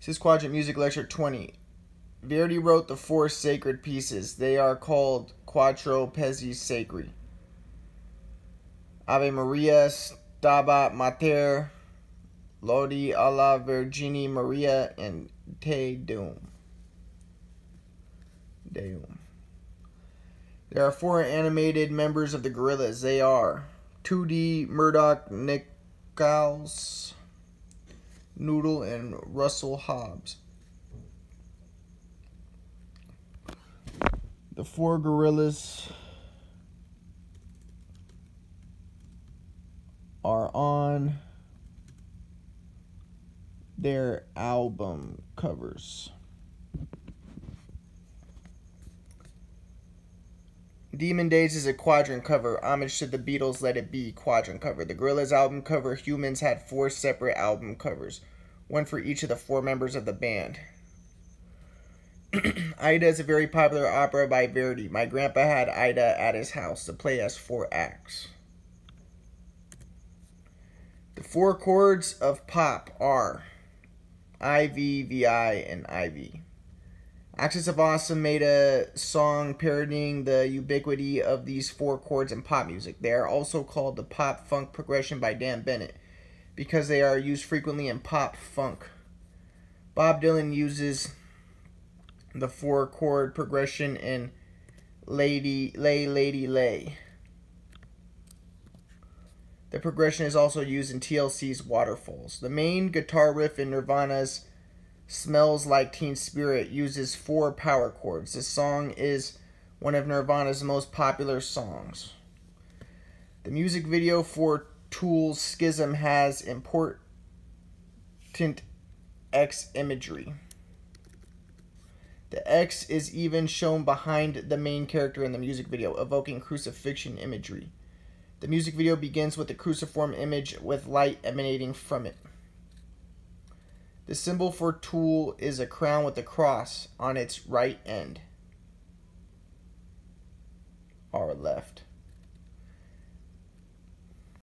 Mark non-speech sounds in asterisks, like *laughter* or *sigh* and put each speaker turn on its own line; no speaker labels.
This is Quadrant Music Lecture 20. Verdi wrote the four sacred pieces. They are called Quattro Pezzi Sacri. Ave Maria, Stabat Mater, Lodi alla Vergine Maria, and Te Deum. Deum. There are four animated members of the Gorillaz. They are 2D Murdoc Niccals. Noodle, and Russell Hobbs. The four gorillas are on their album covers. Demon Days is a quadrant cover, homage to the Beatles' Let It Be quadrant cover. The Gorillaz album cover, Humanz, had four separate album covers, one for each of the four members of the band. *clears throat* Aida is a very popular opera by Verdi. My grandpa had Aida at his house. The play has four acts. The four chords of pop are I, V, V, I, and IV. Axis of Awesome made a song parodying the ubiquity of these four chords in pop music. They are also called the pop funk progression by Dan Bennett because they are used frequently in pop funk. Bob Dylan uses the four chord progression in Lady Lay Lady Lay. The progression is also used in TLC's Waterfalls. The main guitar riff in Nirvana's Smells Like Teen Spirit uses four power chords. This song is one of Nirvana's most popular songs. The music video for Tool's Schism has important X imagery. The X is even shown behind the main character in the music video, evoking crucifixion imagery. The music video begins with a cruciform image with light emanating from it. The symbol for Tool is a crown with a cross on its right end. Our left.